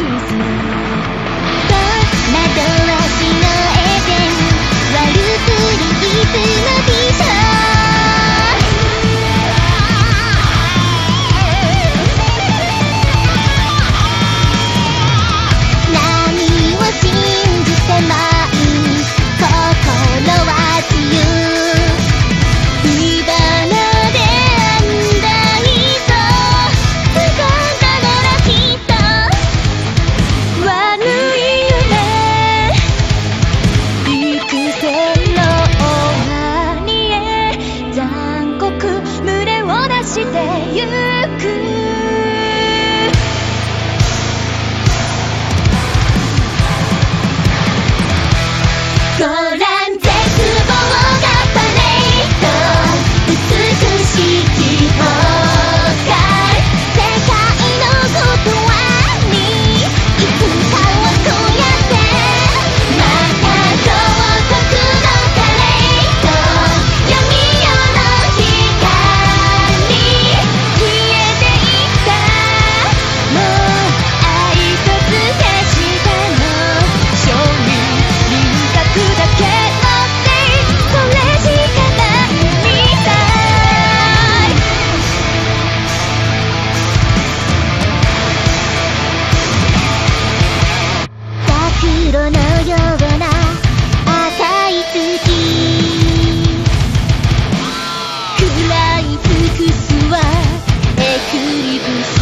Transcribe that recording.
Cookies. you. Even